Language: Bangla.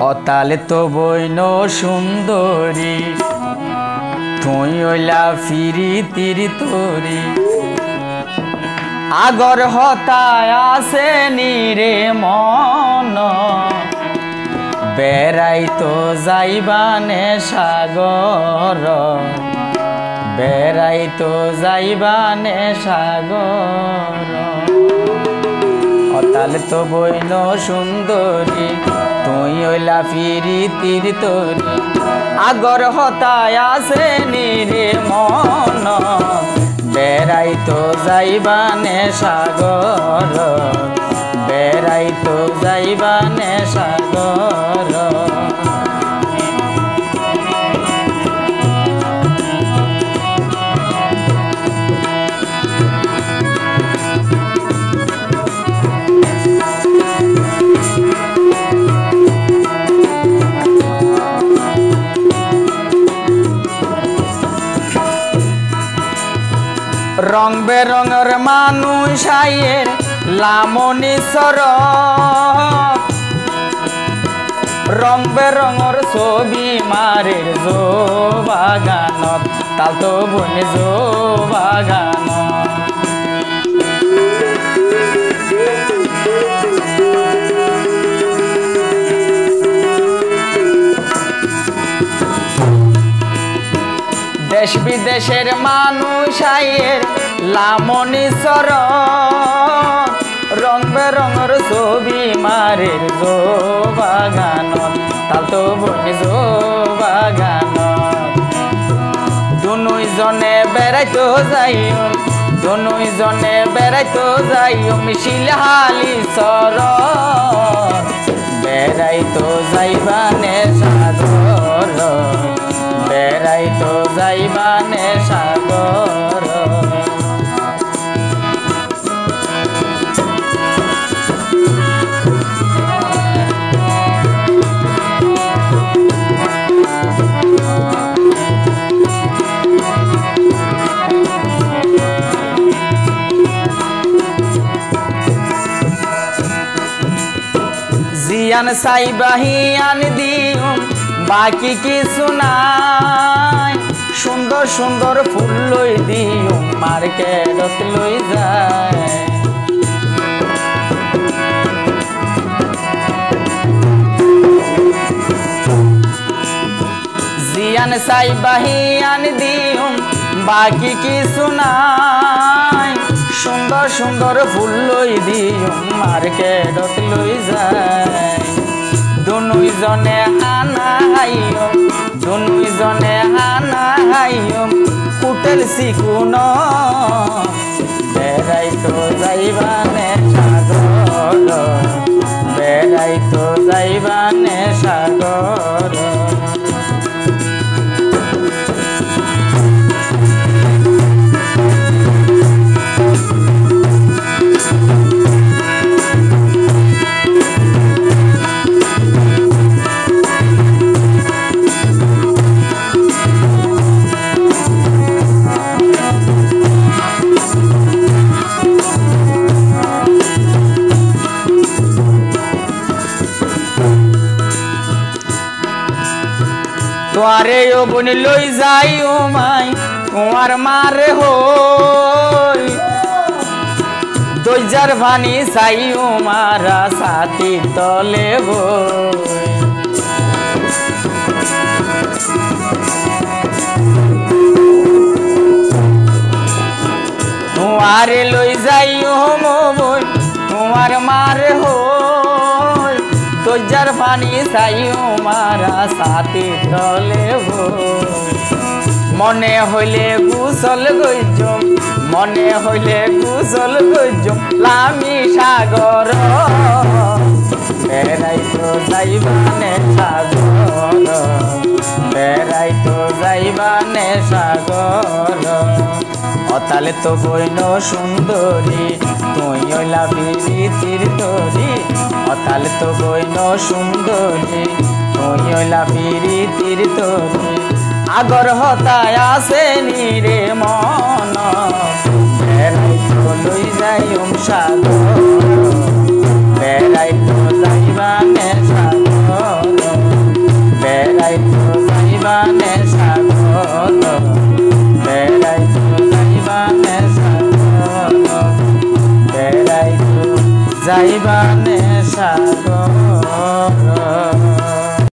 অতালে তো বইন সুন্দরী। তুই ওইলা ফিরি তিরি তরি। আগর হতায় আসে নিরে মন। বেড়াই তো যাইবানে সাগর। বেড়াই তো যাইবানে সাগর। অতাল তো বইন সুন্দরী। তুই ওইলা ফিরি তীর। তোরে আগর হতায় আসে নিরে মন। বেড়াই তো যাইবানে সাগর। বেড়াই তো যাইবানে সাগর। রং বেরঙের মানুষ লামনি সর। রং বেরঙর ছবি মারের জো বাগানত তাল তো বনে জো বাগানত দেশ বিদেশের মানুষ আইয়ের লামনিসর রং বেরঙের ছবি মারের জো বাগানত তাল তো বনে জো বাগানত দুনুই জনে বেড়াইতো যাইও, দুনুই জনে যাইও মিছিল হালি সর বেড়াইতো যাইবানে বেড়াইতো যাইবানে সাগর। জিয়ান সাইবাহিয়ান দিও বাকি কিছু নাই। সুন্দর ফুল লই দিও, মার্কেটত লই যায়। জিয়ান সাই বাহিয়ান দিও, বাকি কিছু নাই। সুন্দর সুন্দর ফুল লই দিও, মার্কেটত লই যায়। দুনুই জনে হানা দুনুই জনে হানা হাইও হোটেল শিকুন বেড়াই তো যাইবানে সাগর বেড়াই তো যাইবানে সাগর। তোয়ারে ও বন লই যাই ও মাই, তোমার মারে হই। ভানি চাই ও মারা সাথী তলে বই। তোমারে লই যাই ও বই তোমার মারে হই। তোজার পানি চাইও মারা সাথে চলে মনে হইলে কুশল গইজম, মনে হইলে কুশল গইজম, লামি সাগর অতালে তো বইন সুন্দরী, তুই ওইলা বিরিতির তরি। অতালে তো বইন সুন্দরী, তুই ওইলা বিরিতির তরি। আগর হতায় আসে নিরে মন বেড়াই লই যাই সাগর।